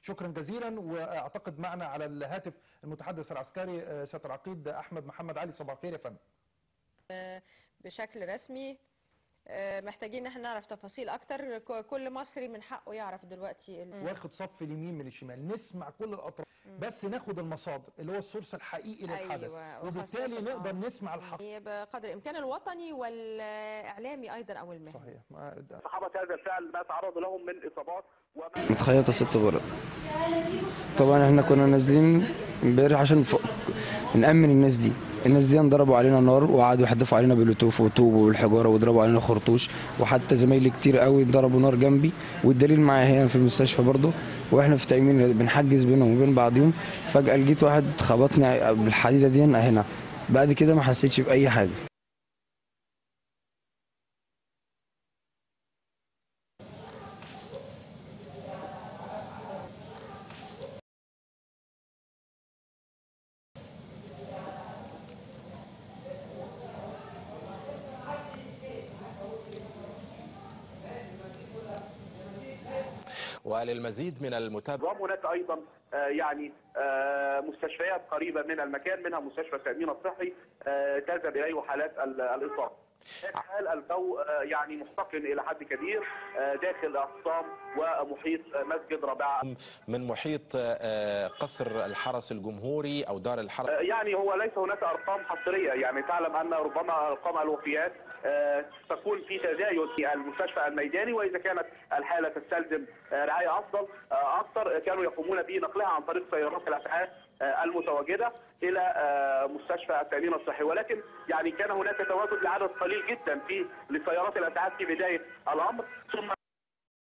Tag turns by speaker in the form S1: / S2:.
S1: شكرا جزيلا وأعتقد معنا على الهاتف المتحدث العسكري آه، سياده العقيد أحمد محمد علي. صباح الخير يا فندم.
S2: بشكل رسمي آه، محتاجين إن إحنا نعرف تفاصيل أكتر. كل مصري من حقه يعرف دلوقتي ال-
S1: واخد صف اليمين من الشمال. نسمع كل الأطراف. بس ناخد المصادر اللي هو السورس الحقيقي للحدث.
S2: أيوة،
S1: وبالتالي
S2: وخاصة-
S1: نقدر
S2: آه.
S1: نسمع الحق.
S2: بقدر الإمكان الوطني والإعلامي أيضا أو المهني.
S1: صحيح. ما- ده-
S3: صحابة هذا الفعل ما تعرضوا لهم من إصابات وما
S4: متخيطة ست غرز طبعا إحنا كنا نازلين امبارح عشان ف... نأمن الناس دي. الناس دي ضربوا علينا نار وقعدوا يحدفوا علينا بالهتوف وطوب والحجاره وضربوا علينا خرطوش وحتى زمايلي كتير قوي ضربوا نار جنبي والدليل معايا هنا في المستشفى برضه وإحنا في تأمين بنحجز بينهم وبين بعضهم فجأة لقيت واحد خبطني بالحديدة دي هنا. بعد كده ما حسيتش بأي حاجة.
S5: وللمزيد من المتابعة
S3: وهناك أيضا آه، يعني آه، مستشفيات قريبة من المكان منها مستشفى التامين الصحي آه، تذهب إليه حالات ال- الإصابة. حال الجو آه، يعني محتقن إلى حد كبير آه، داخل اقسام ومحيط آه، مسجد رابعه
S5: من محيط قصر الحرس الجمهوري أو دار الحرس؟
S3: يعني هو ليس هناك أرقام حصرية. يعني تعلم أن ربما أرقام الوفيات تكون في تزايد في المستشفى الميداني وإذا كانت الحالة تستلزم رعاية أفضل أكثر كانوا يقومون بنقلها عن طريق سيارات الأسعاف المتواجدة إلى مستشفى التأمين الصحي. ولكن يعني كان هناك تواجد لعدد قليل جدا في لسيارات الأسعاف في بداية الأمر ثم